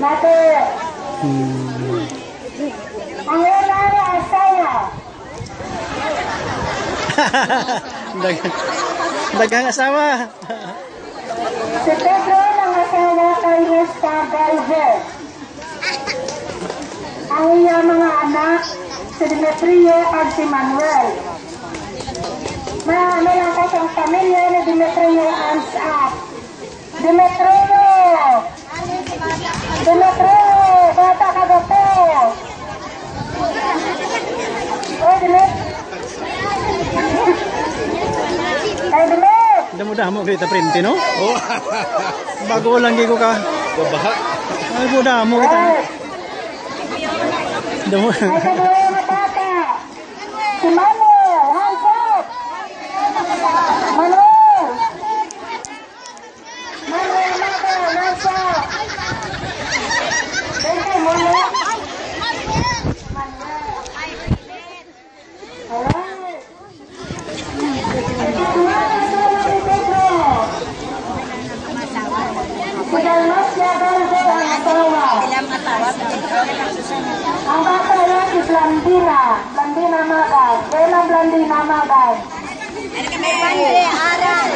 Mati. Hmm. Ang unang asaya. Dagang, dagang asawa. Si Pedro ng asawa kay Resta Galvez. Ang iyang mga anak, si Demetrio at si Manuel. Maano lang kasi ang pamilya ni Demetrio hands up. Demetrio! Demetrio! Bata ka? Oh, Demet! Ay, Demet! Mudah-mudah mo kita print, no? Oh, Bago lang gigo ka. babaha. Ay, mudah mo kita. Ay, Damo. ay kadua mga bata. Si Si Dalmacia Galvez ang asawa. Ang bata yan si Blandina. Blandina. Yan ang Blandina Magad. Pande, aral, ang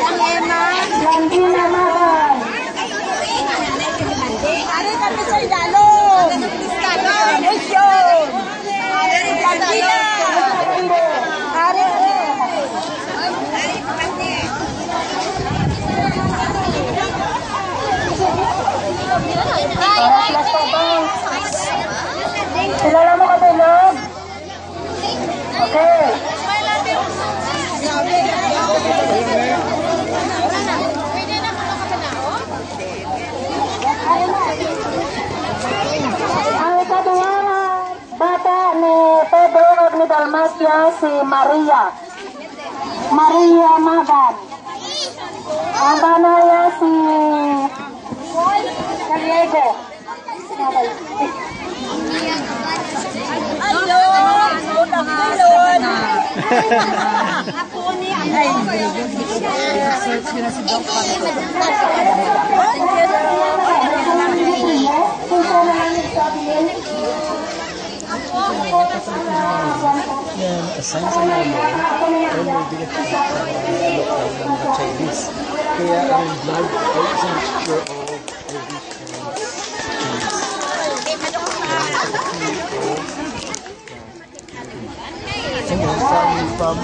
ni Pedro ni Dalmacia si Maria. Maria Magan. Ang banaya si tulon. Ako ni Ay, na na-assign sa namin ay may binigay sa ng mga Chinese. Kaya ang vlog ay isang picture of Irish Chinese. Chinese. Ayan, from, from